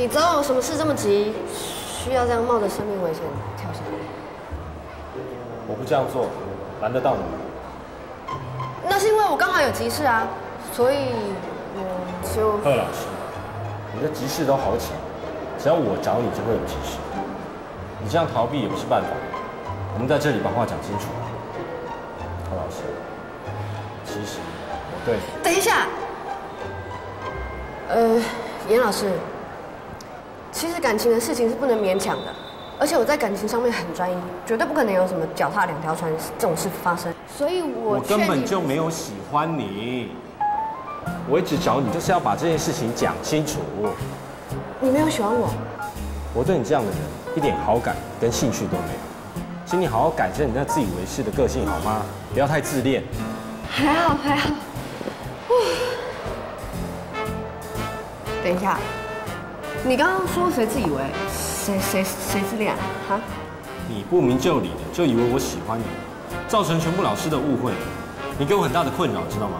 你知道有什么事这么急，需要这样冒着生命危险跳下来？我不这样做，难得到你。那是因为我刚好有急事啊，所以我就……贺老师，你的急事都好巧，只要我找你就会有急事。你这样逃避也不是办法。我们在这里把话讲清楚。贺老师，其实我对……等一下。呃，严老师，其实感情的事情是不能勉强的，而且我在感情上面很专一，绝对不可能有什么脚踏两条船这种事发生。所以我我根本就没有喜欢你，我一直找你就是要把这件事情讲清楚。你没有喜欢我？我对你这样的人一点好感跟兴趣都没有，请你好好改正你那自以为是的个性好吗？不要太自恋。还好还好。等一下，你刚刚说谁自以为？谁谁谁自恋？哈？你不明就里的就以为我喜欢你，造成全部老师的误会，你给我很大的困扰，知道吗？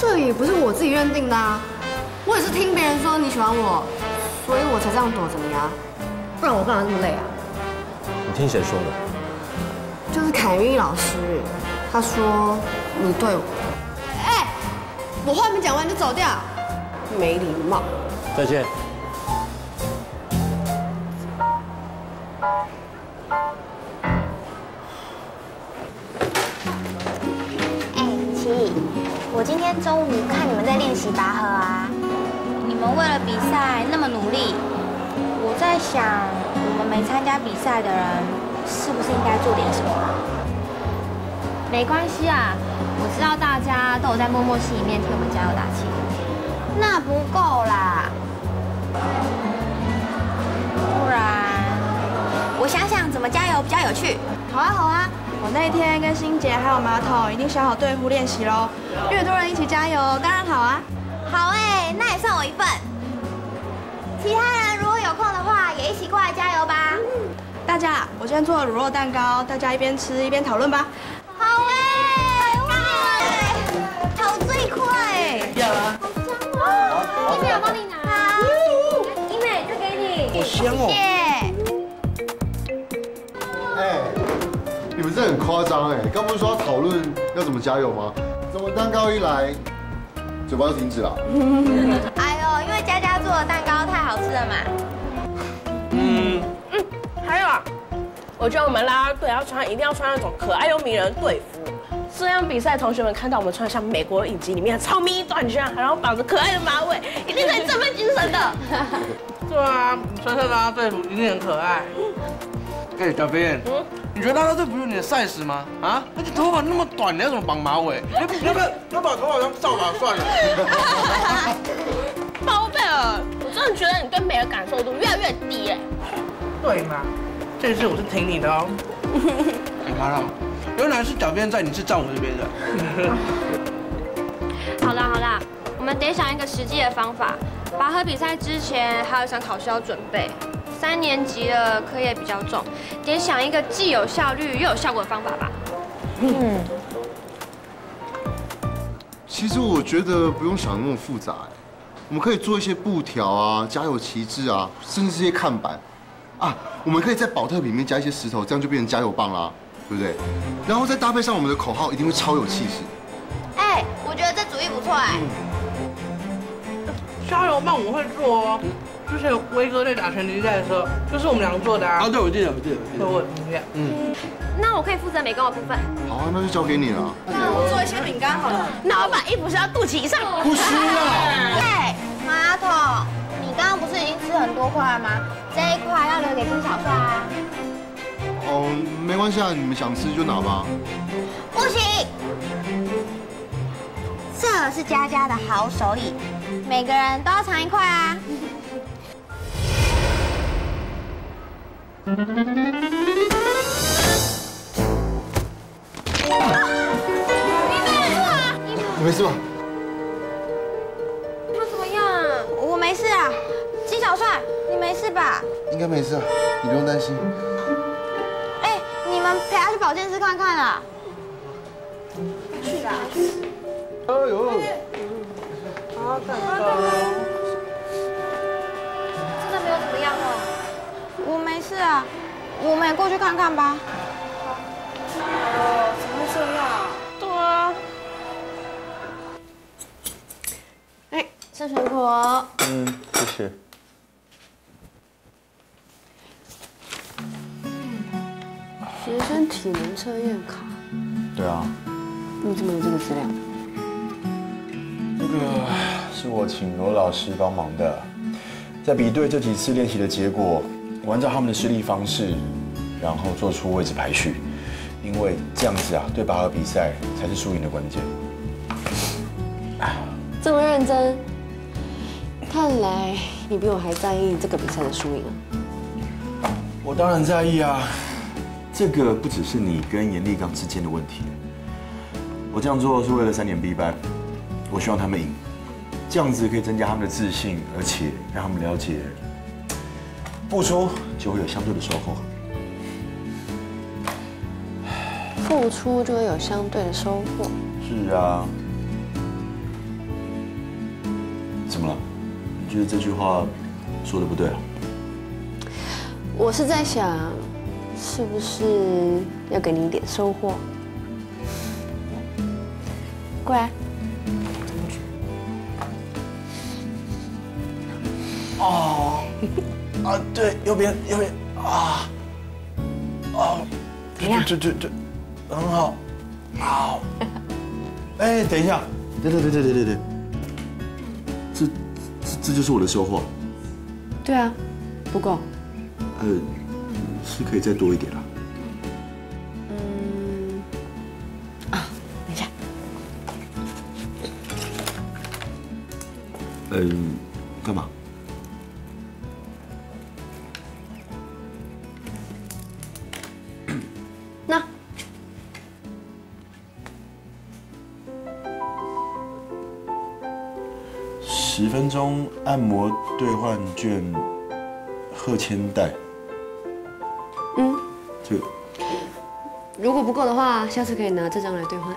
这也不是我自己认定的啊，我也是听别人说你喜欢我，所以我才这样躲着你啊，不然我干嘛那么累啊？你听谁说的？就是凯咪老师，他说你对我，哎，我话没讲完就走掉。没礼貌。再见。拔河啊，你们为了比赛那么努力，我在想，我们没参加比赛的人，是不是应该做点什么？没关系啊，我知道大家都有在默默心里面替我们加油打气。那不够啦，不然我想想怎么加油比较有趣。好啊好啊，我那天跟欣杰还有马桶已经想好队伍练习喽，越多人一起加油当然好啊。好哎，那也算我一份。其他人如果有空的话，也一起过来加油吧。大家，我今天做了乳酪蛋糕，大家一边吃一边讨论吧。好哎，哇，跑最快哎。要啊。医美，我帮你拿。好，一美，这给你。好香哦。哎，你们这很夸张哎！刚不是说要讨论要怎么加油吗？怎么蛋糕一来，嘴巴就停止了？哎呦，因为佳佳做的蛋糕太好吃了嘛。嗯嗯，还有啊，我觉得我们啦啦队要穿，一定要穿那种可爱又迷人的队服。这样比赛，同学们看到我们穿像美国影集里面的超迷短裙，然后绑着可爱的马尾，一定会振奋精神的。对啊，穿上拉拉队服一定很可爱。哎，小编，嗯，你觉得拉拉队不是你的 size 吗？啊，而且头发那么短，你要怎么绑马尾？要 不要不要把头发当扫把算了？包贝尔，我真的觉得你对美的感受度越来越低哎。对嘛，这次我是挺你的哦。你看到。原来是小编在，你是站我这边的。好啦好啦，我们得想一个实际的方法。拔河比赛之前还有一场考试要准备，三年级了，课业比较重，得想一个既有效率又有效果的方法吧。嗯。其实我觉得不用想那么复杂，我们可以做一些布条啊、加油旗帜啊，甚至这些看板啊，我们可以在保特瓶里面加一些石头，这样就变成加油棒啦。对不对？然后再搭配上我们的口号，一定会超有气势。哎，我觉得这主意不错哎。加油棒我会做哦，之前威哥在打拳击赛的时候，就是我们两个做的啊。啊，对，我记得，我记得，我有影片。嗯。那我可以负责美工的部分。好啊，那就交给你了。那我做一些饼干好了。那我把衣服穿到肚脐上。不需要。哎，马桶，你刚刚不是已经吃很多块了吗？这一块要留给金小帅啊。哦，没关系啊，你们想吃就拿吧。不行，这是佳佳的好手艺，每个人都要尝一块啊。你没事吧？他怎么样？我没事啊。金小帅，你没事吧？应该没事啊，你不用担心。哎你们陪他去保健室看看啊！去吧！哎呦，好蛋糕！我们也过去看看吧。怎么会这样？对啊，哎，这水果。嗯，谢谢。学生体能测验卡，对啊，你怎么有这个资料？这个是我请罗老师帮忙的，在比对这几次练习的结果，我按照他们的施力方式，然后做出位置排序，因为这样子啊，对拔河比赛才是输赢的关键。这么认真，看来你比我还在意这个比赛的输赢啊。我当然在意啊，这个不只是你跟严立刚之间的问题，我这样做是为了三年 B 班，我希望他们赢，这样子可以增加他们的自信，而且让他们了解，付出就会有相对的收获。付出就会有相对的收获。是啊，怎么了？你觉得这句话说的不对啊？我是在想，是不是要给你一点收获？过来。哦，啊，对，右边，右边，啊，哦，怎样对对对对，很好，好。哎，等一下，对对对对对对对，这这这就是我的收获，对啊，不够。呃，是可以再多一点啦。嗯，啊，等一下，嗯，干嘛？钟按摩兑换券贺千代，嗯，这个如果不够的话，下次可以拿这张来兑换。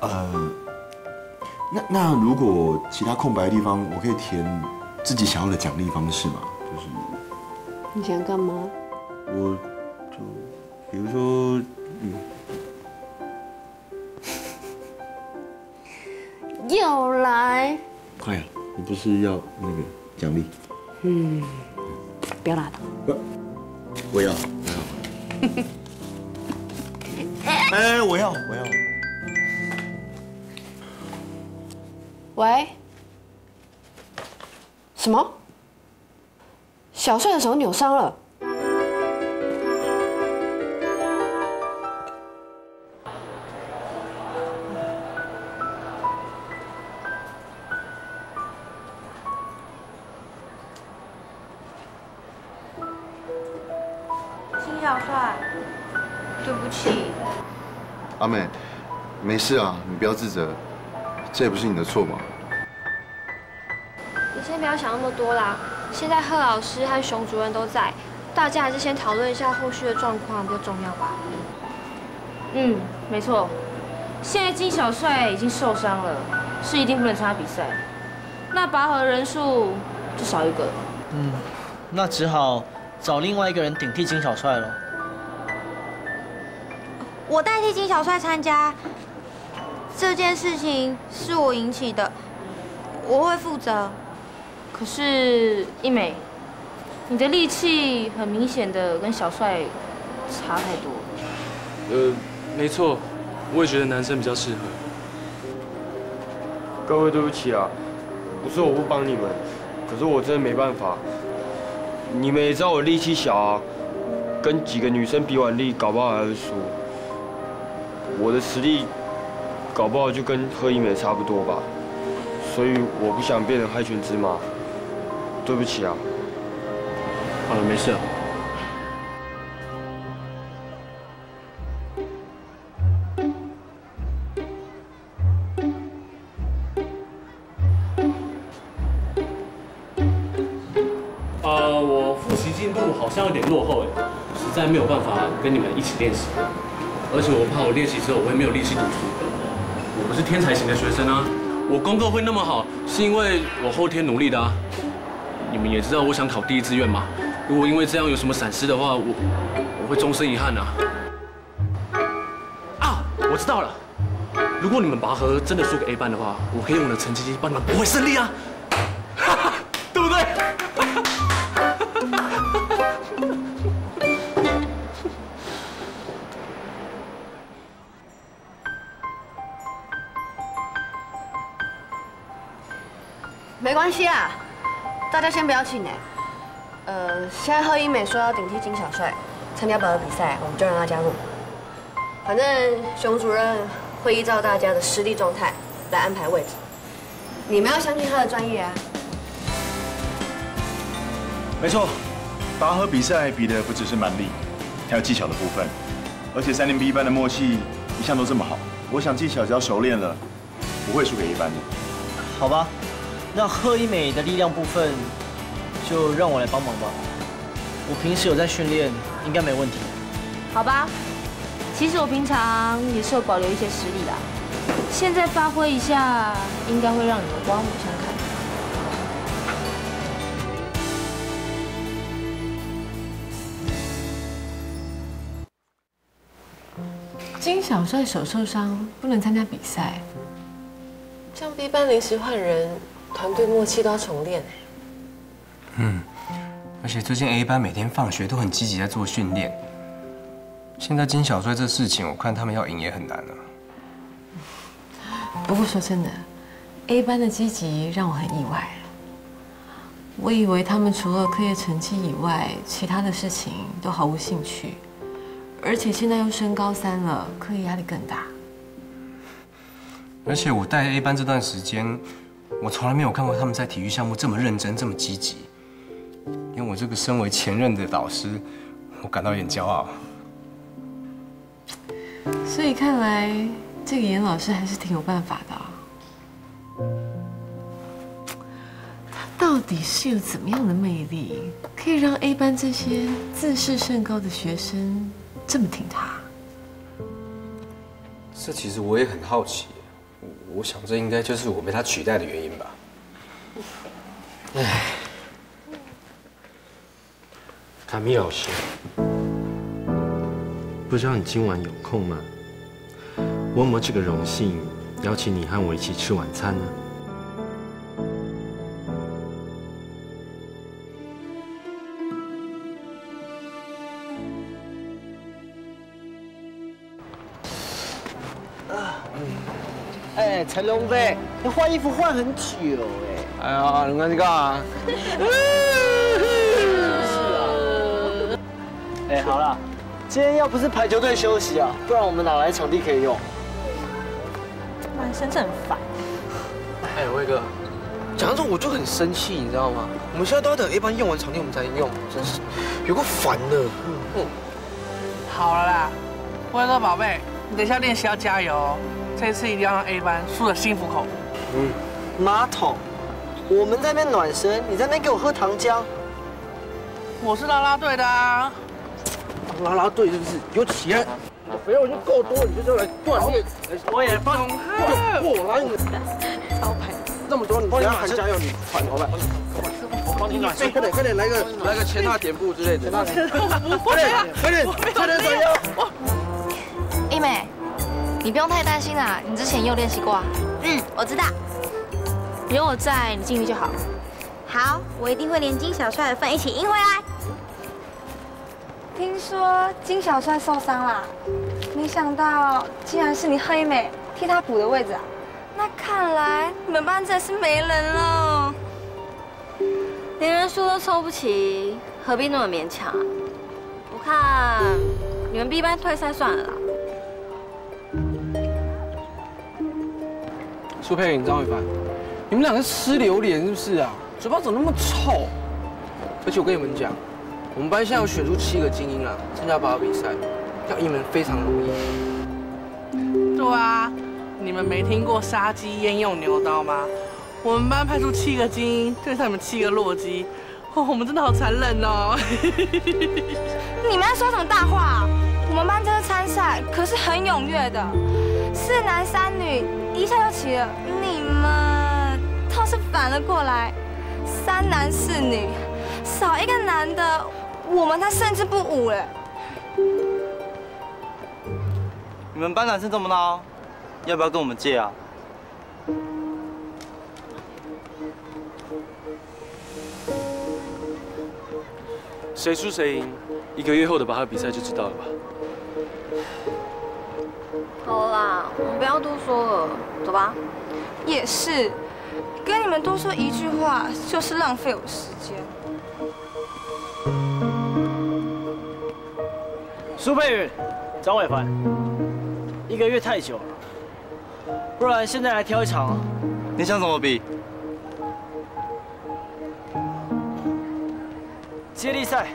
呃，那那如果其他空白的地方，我可以填自己想要的奖励方式吗？就是你想干嘛？我就比如说，嗯，又来，快了，你不是要那个奖励？嗯，不要拉倒。我要，我要。哎，我要，我要。喂？什么？小帅的手扭伤了？阿美，没事啊，你不要自责，这也不是你的错嘛。你先不要想那么多啦。现在贺老师和熊主任都在，大家还是先讨论一下后续的状况比较重要吧。嗯，没错。现在金小帅已经受伤了，是一定不能参加比赛。那拔河人数就少一个。嗯，那只好找另外一个人顶替金小帅了。我代替金小帅参加。这件事情是我引起的，我会负责。可是，一美，你的力气很明显的跟小帅差太多。呃，没错，我也觉得男生比较适合。各位对不起啊，不是我不帮你们，可是我真的没办法。你们也知道我力气小啊，跟几个女生比完力，搞不好还会输。我的实力，搞不好就跟贺一美差不多吧，所以我不想变成害群之马。对不起啊。好了，没事我复习进度好像有点落后哎，实在没有办法跟你们一起练习，而且我怕我练习之后我会没有力气读书。我不是天才型的学生啊，我功课会那么好，是因为我后天努力的啊。你们也知道我想考第一志愿嘛，如果因为这样有什么闪失的话，我我会终身遗憾啊。啊，我知道了，如果你们拔河真的输给 A 班的话，我可以用我的成绩帮你们驳回胜利啊，系啊，大家先不要气馁。呃，现在贺一美说要顶替金小帅参加拔河比赛，我们就让他加入。反正熊主任会依照大家的实力状态来安排位置，你们要相信他的专业啊。没错，拔河比赛比的不只是蛮力，还有技巧的部分。而且三年 B 班的默契一向都这么好，我想技巧只要熟练了，不会输给一班的。好吧，那贺一美的力量部分就让我来帮忙吧。我平时有在训练，应该没问题。好吧，其实我平常也是有保留一些实力的，现在发挥一下，应该会让你们刮目相看。金小帅手受伤，不能参加比赛。这样 B 班临时换人，团队默契都要重练。嗯，而且最近 A 班每天放学都很积极在做训练。现在金小帅这事情，我看他们要赢也很难了。不过说真的，A 班的积极让我很意外。我以为他们除了课业成绩以外，其他的事情都毫无兴趣，而且现在又升高三了，课业压力更大。而且我带 A 班这段时间，我从来没有看过他们在体育项目这么认真、这么积极。连我这个身为前任的导师，我感到有点骄傲。所以看来这个严老师还是挺有办法的啊。他到底是有怎么样的魅力，可以让 A 班这些自视甚高的学生这么挺他？这其实我也很好奇，我想这应该就是我被他取代的原因吧。哎，卡米老师，不知道你今晚有空吗？我有没有这个荣幸邀请你和我一起吃晚餐呢？哎，成龙飞，你换衣服换很久哎。哎呀，你看你干嘛？哎，好了，今天要不是排球队休息啊，不然我们哪来场地可以用？男生真很烦。哎，威哥，讲到这我就很生气，你知道吗？我们现在都要等 A 班用完场地我们才能用，真是有够烦的。嗯，好了啦，威哥宝贝，你等一下练习要加油哦，这次一定要让 A 班输的心服口服。嗯，马桶，我们在那边暖身，你在那边给我喝糖浆。我是拉拉队的啊。啦啦队是不是？给我起来！肥肉已经够多，你就来锻炼。我也放过来，你招牌这么多，你等下喊加油，你喘好吧？我帮你暖身，快点快点来个来个前大点步之类的。快点快点快点转腰！一美，你不用太担心啦，你之前也有练习过啊。嗯，我知道。有我在，你尽力就好。好，我一定会连金小帅的份一起赢回来。听说金小帅受伤了，没想到竟然是你贺一美替他补的位置啊！那看来你们班真是没人了，连人数都凑不齐，何必那么勉强啊？我看你们 B 班退赛算了啦。苏佩颖、张伟凡，你们两个吃榴莲是不是啊？嘴巴怎么那么臭？而且我跟你们讲，我们班现在有选出七个精英啊，参加拔河比赛，要赢们非常容易。对啊，你们没听过杀鸡焉用牛刀吗？我们班派出七个精英对上你们七个弱鸡，哦，我们真的好残忍哦！你们在说什么大话？可是很踊跃的，四男三女一下就齐了，你们倒是反了过来，三男四女，少一个男的，我们他甚至不舞了。你们班男生这么孬，要不要跟我们借啊？谁输谁赢，一个月后的拔河比赛就知道了吧？好啦，我们不要多说了，走吧。也是，跟你们多说一句话就是浪费我时间。苏佩云、张伟凡，一个月太久了，不然现在来挑一场啊？你想怎么比？接力赛。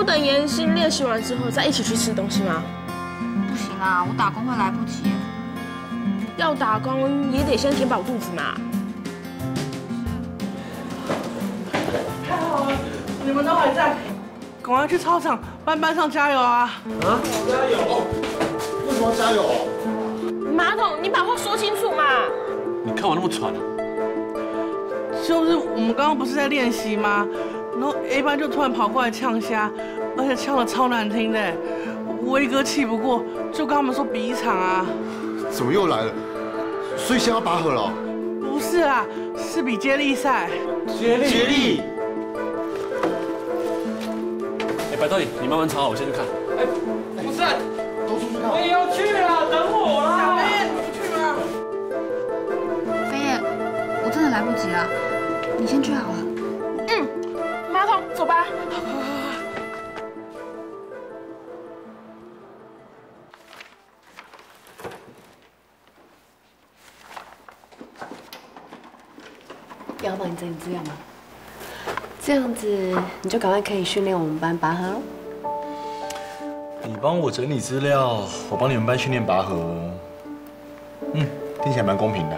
不等妍希练习完之后再一起去吃东西吗？不行啊，我打工会来不及。要打工也得先填饱肚子嘛。太好了，你们都还在，赶快去操场帮班上加油啊！啊？加油？为什么要加油？马桶，你把话说清楚嘛！你看我那么喘啊？就是我们刚刚不是在练习吗？然后 A 班就突然跑过来呛虾，而且呛的超难听的。威哥气不过，就跟他们说比一场啊。怎么又来了？所以先要拔河了？不是啊，是比接力赛。接力。接力。哎，白导演，你慢慢抄，我先去看。哎，不是，都出去看。我也要去了，等我啦。小飞，你不去吗？飞燕，我真的来不及了，你先去好了。走吧。要帮你整理资料吗？这样子你就赶快可以训练我们班拔河喽。你帮我整理资料，我帮你们班训练拔河。嗯，听起来蛮公平的。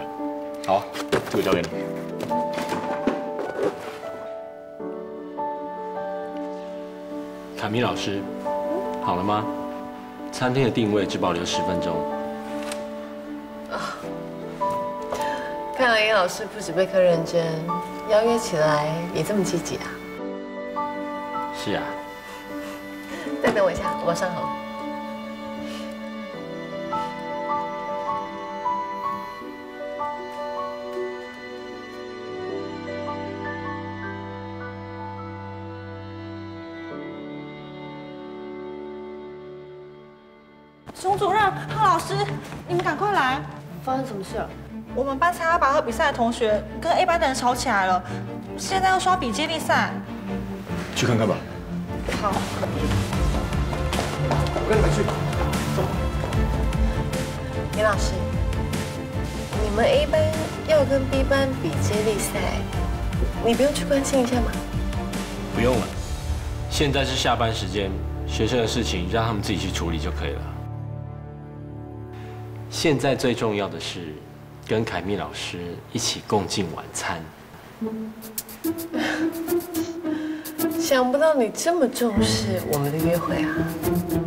好，这个交给你。凯米老师，好了吗？餐厅的定位只保留十分钟。看来严老师不止备课认真，邀约起来也这么积极啊！是啊。再等我一下，我马上好。熊主任、贺老师，你们赶快来！发生什么事了？我们班参加拔河比赛的同学跟 A 班的人吵起来了，现在要刷比接力赛。去看看吧。好。我跟你们去。走严老师，你们 A 班要跟 B 班比接力赛，你不用去关心一下吗？不用了，现在是下班时间，学生的事情让他们自己去处理就可以了。现在最重要的是跟凯蜜老师一起共进晚餐。想不到你这么重视我们的约会啊！